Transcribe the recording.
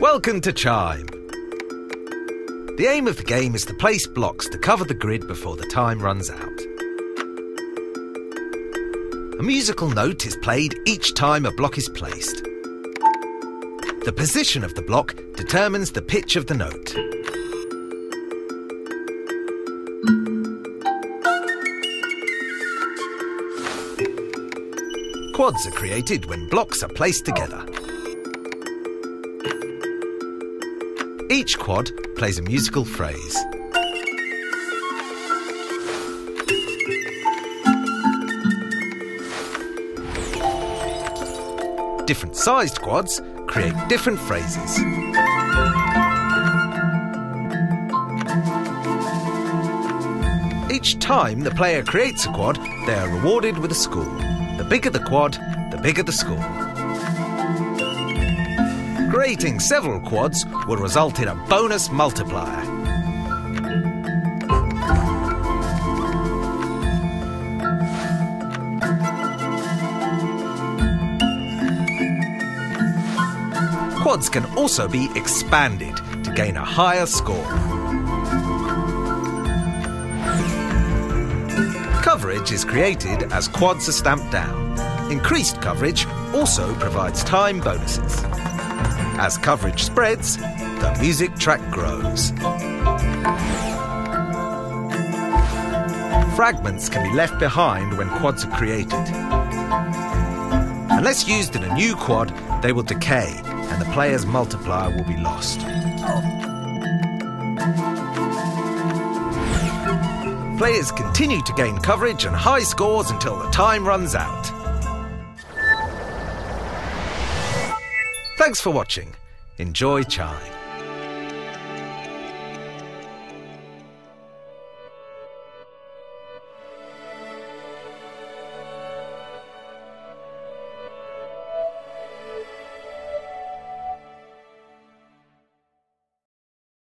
Welcome to Chime. The aim of the game is to place blocks to cover the grid before the time runs out. A musical note is played each time a block is placed. The position of the block determines the pitch of the note. Quads are created when blocks are placed together. Each quad plays a musical phrase. Different sized quads create different phrases. Each time the player creates a quad, they are rewarded with a score. The bigger the quad, the bigger the score. Creating several quads will result in a bonus multiplier. Quads can also be expanded to gain a higher score. Coverage is created as quads are stamped down. Increased coverage also provides time bonuses. As coverage spreads, the music track grows. Fragments can be left behind when quads are created. Unless used in a new quad, they will decay and the player's multiplier will be lost. Players continue to gain coverage and high scores until the time runs out. Thanks for watching. Enjoy Chime.